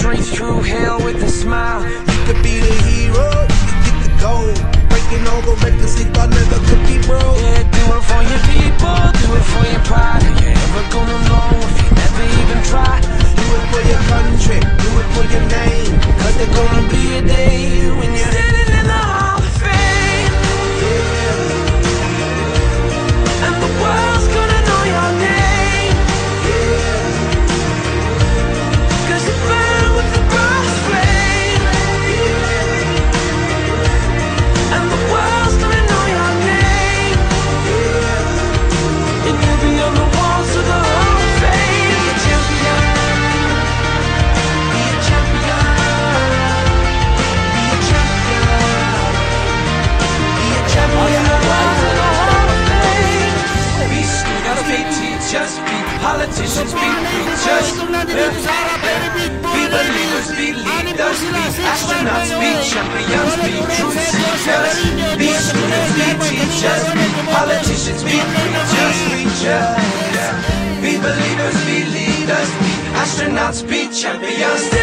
straight through hell with a smile. You could be the hero, you could get the gold. Breaking all the records they thought never could be broke. Yeah, do it for your people, do it for your pride. You're you ever gonna know if you never even try? Do it for your country, do it for your be preachers. Be believers, be leaders, be astronauts, be champions, be truth seekers. Be students, be teachers, be politicians, be preachers, preachers. Be believers, be leaders, be astronauts, be champions.